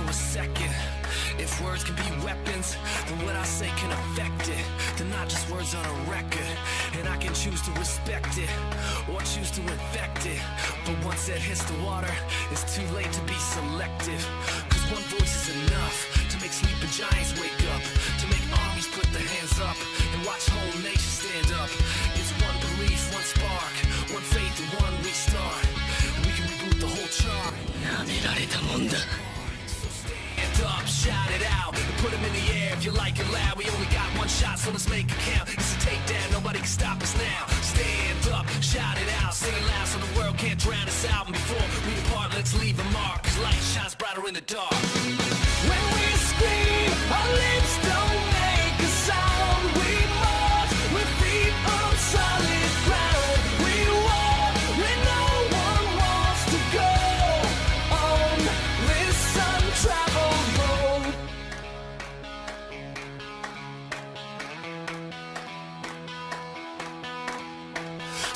for a second. If words can be weapons, then what I say can affect it. They're not just words on a record, and I can choose to respect it or choose to infect it. But once it hits the water, it's too late to be selective. Cause one voice is enough to make sleeping giants wake up, to make armies put their hands up, and watch whole nations stand up. It's one belief, one spark, one faith, and one restart. And we can reboot the whole chart. 舐められたもんだ Stand Up, shout it out, and put 'em in the air if you like it loud. We only got one shot, so let's make it count. It's a takedown, nobody can stop us now. Stand up, shout it out, sing it loud so the world can't drown us out. And before we depart, let's leave a mark, 'cause light shines brighter in the dark.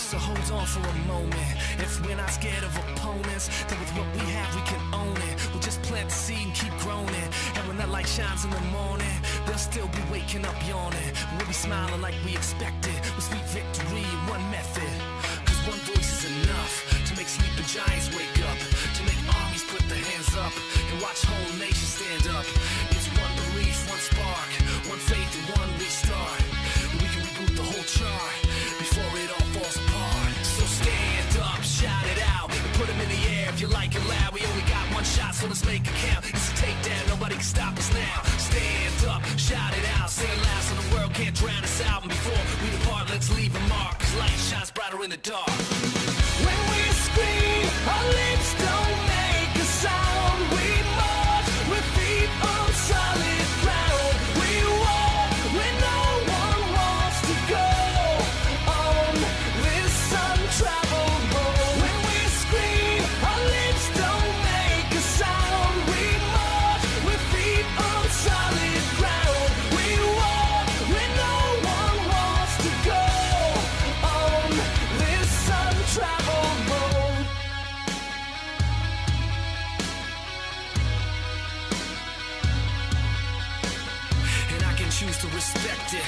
So hold on for a moment. If we're not scared of opponents, then with what we have, we can own it. We'll just plant the seed and keep growing. And when that light shines in the morning, they'll still be waking up yawning. We'll be smiling like we expected. With sweet victory one method. Cause one in the dark. When we scream, choose to respect it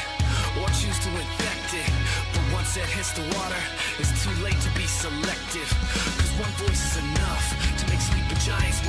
or choose to infect it. But once it hits the water, it's too late to be selective. Cause one voice is enough to make sleeping giants